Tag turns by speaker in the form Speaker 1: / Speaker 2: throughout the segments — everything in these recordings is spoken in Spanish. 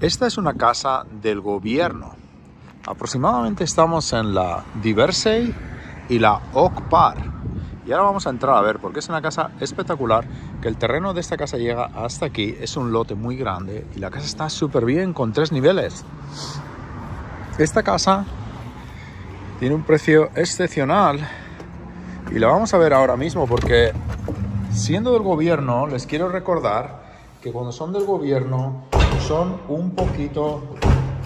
Speaker 1: Esta es una casa del gobierno. Aproximadamente estamos en la Diversey y la Oak Park. Y ahora vamos a entrar a ver porque es una casa espectacular, que el terreno de esta casa llega hasta aquí, es un lote muy grande y la casa está súper bien con tres niveles. Esta casa tiene un precio excepcional y la vamos a ver ahora mismo porque siendo del gobierno les quiero recordar que cuando son del gobierno son un poquito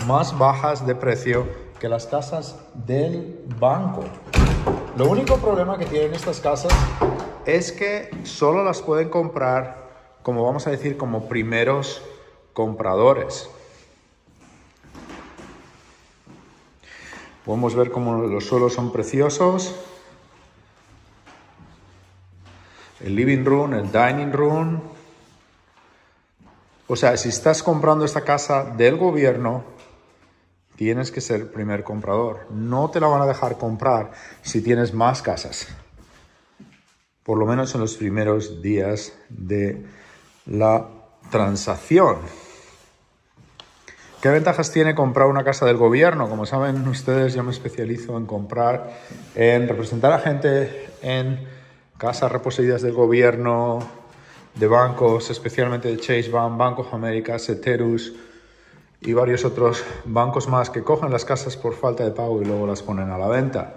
Speaker 1: más bajas de precio que las casas del banco. Lo único problema que tienen estas casas es que solo las pueden comprar, como vamos a decir, como primeros compradores. Podemos ver cómo los suelos son preciosos. El living room, el dining room. O sea, si estás comprando esta casa del gobierno, tienes que ser primer comprador. No te la van a dejar comprar si tienes más casas. Por lo menos en los primeros días de la transacción. ¿Qué ventajas tiene comprar una casa del gobierno? Como saben ustedes, yo me especializo en comprar, en representar a gente en casas reposeídas del gobierno, de bancos, especialmente de Chase Bank, Bank of America, Ceterus, y varios otros bancos más que cogen las casas por falta de pago y luego las ponen a la venta.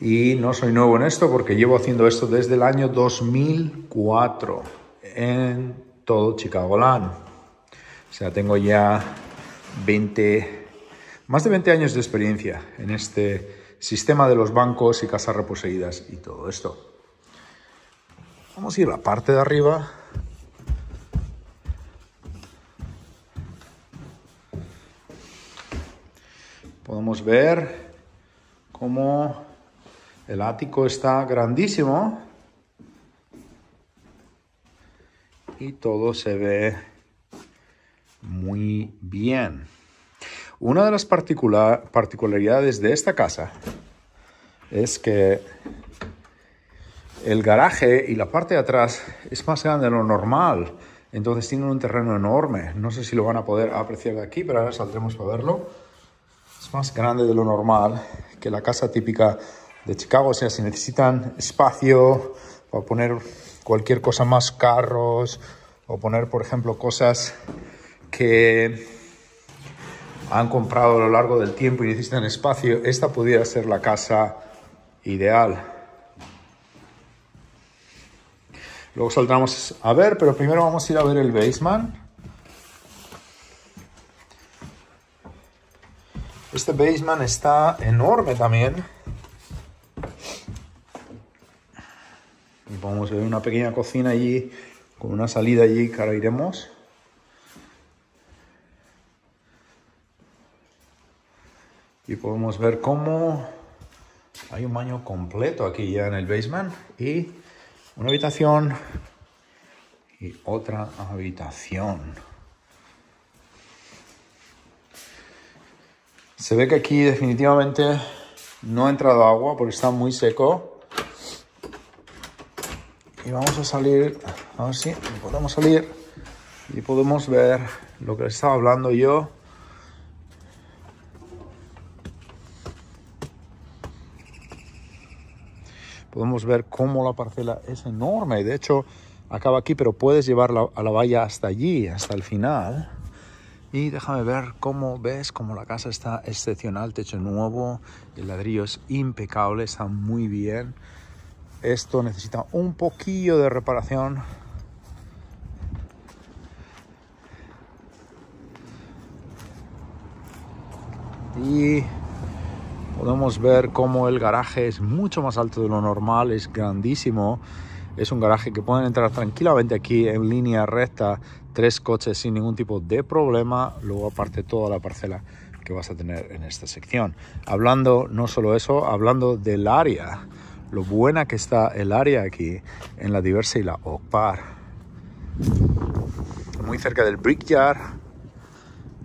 Speaker 1: Y no soy nuevo en esto porque llevo haciendo esto desde el año 2004 en todo Chicagoland. O sea, tengo ya 20, más de 20 años de experiencia en este sistema de los bancos y casas reposeídas y todo esto. Vamos a ir a la parte de arriba podemos ver cómo el ático está grandísimo y todo se ve muy bien. Una de las particularidades de esta casa es que el garaje y la parte de atrás es más grande de lo normal. Entonces tiene un terreno enorme. No sé si lo van a poder apreciar de aquí, pero ahora saldremos para verlo más grande de lo normal que la casa típica de Chicago. O sea, si necesitan espacio para poner cualquier cosa más, carros, o poner, por ejemplo, cosas que han comprado a lo largo del tiempo y necesitan espacio, esta pudiera ser la casa ideal. Luego saldremos a ver, pero primero vamos a ir a ver el basement. Este basement está enorme también. Y podemos ver una pequeña cocina allí, con una salida allí que ahora iremos. Y podemos ver cómo hay un baño completo aquí ya en el basement. Y una habitación y otra habitación. Se ve que aquí definitivamente no ha entrado agua porque está muy seco. Y vamos a salir, a ver si podemos salir y podemos ver lo que estaba hablando yo. Podemos ver cómo la parcela es enorme. De hecho, acaba aquí, pero puedes llevarla a la valla hasta allí, hasta el final. Y déjame ver cómo ves, cómo la casa está excepcional, techo nuevo, el ladrillo es impecable, está muy bien. Esto necesita un poquillo de reparación. Y podemos ver cómo el garaje es mucho más alto de lo normal, es grandísimo. Es un garaje que pueden entrar tranquilamente aquí en línea recta tres coches sin ningún tipo de problema. Luego aparte toda la parcela que vas a tener en esta sección. Hablando no solo eso, hablando del área, lo buena que está el área aquí en la Diversa y la Opar. Muy cerca del Brickyard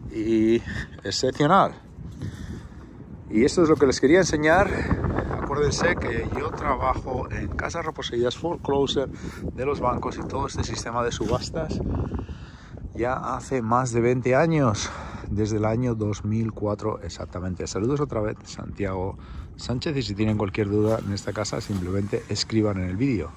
Speaker 1: y excepcional. Y esto es lo que les quería enseñar acuérdense que yo trabajo en casas reposeídas foreclosure de los bancos y todo este sistema de subastas. ya hace más de 20 años, desde el año 2004 exactamente. Saludos otra vez, Santiago Sánchez, y si tienen cualquier duda en esta casa, simplemente escriban en el vídeo.